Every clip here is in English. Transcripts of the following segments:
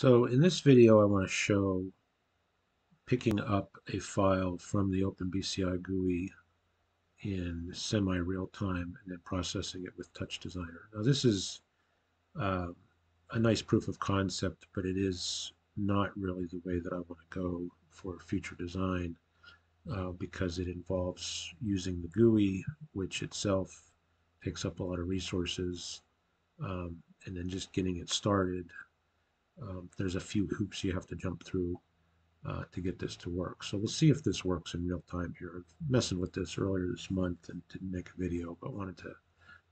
So in this video, I want to show picking up a file from the OpenBCI GUI in semi-real time and then processing it with TouchDesigner. Now this is uh, a nice proof of concept, but it is not really the way that I want to go for future design uh, because it involves using the GUI, which itself picks up a lot of resources, um, and then just getting it started um, there's a few hoops you have to jump through uh, to get this to work. So we'll see if this works in real time here. I was messing with this earlier this month and didn't make a video, but wanted to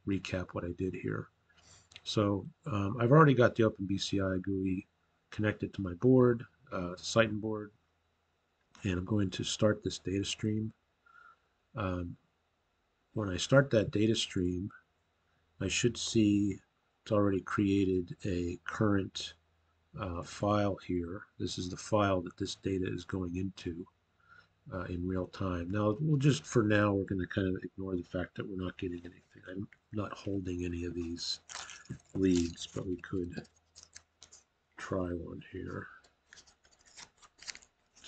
recap what I did here. So um, I've already got the OpenBCI GUI connected to my board, uh, Cyton board, and I'm going to start this data stream. Um, when I start that data stream, I should see it's already created a current uh, file here. This is the file that this data is going into uh, in real time. Now, we'll just, for now, we're going to kind of ignore the fact that we're not getting anything. I'm not holding any of these leads, but we could try one here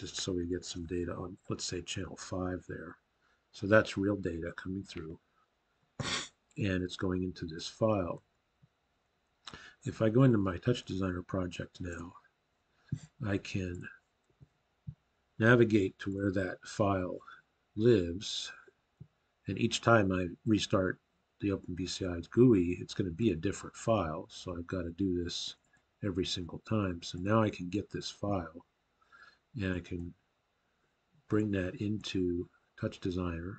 just so we get some data on, let's say, channel 5 there. So that's real data coming through, and it's going into this file. If I go into my TouchDesigner project now, I can navigate to where that file lives. And each time I restart the OpenBCI's GUI, it's going to be a different file. So I've got to do this every single time. So now I can get this file and I can bring that into TouchDesigner,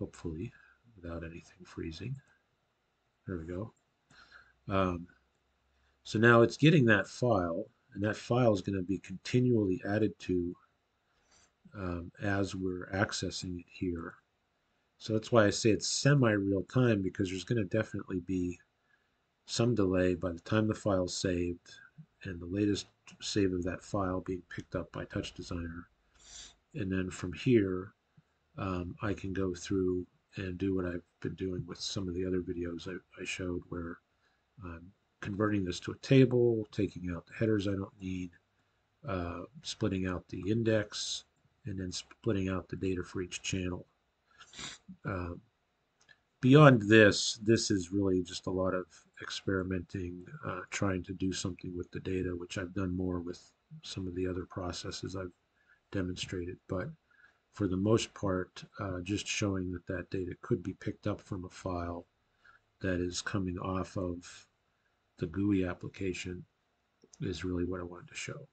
hopefully without anything freezing. There we go. Um, so now it's getting that file, and that file is going to be continually added to um, as we're accessing it here. So that's why I say it's semi-real time because there's going to definitely be some delay by the time the file's saved and the latest save of that file being picked up by TouchDesigner. And then from here, um, I can go through and do what I've been doing with some of the other videos I, I showed where I'm converting this to a table, taking out the headers I don't need, uh, splitting out the index, and then splitting out the data for each channel. Uh, beyond this, this is really just a lot of experimenting, uh, trying to do something with the data, which I've done more with some of the other processes I've demonstrated. But for the most part, uh, just showing that that data could be picked up from a file that is coming off of the GUI application is really what I wanted to show.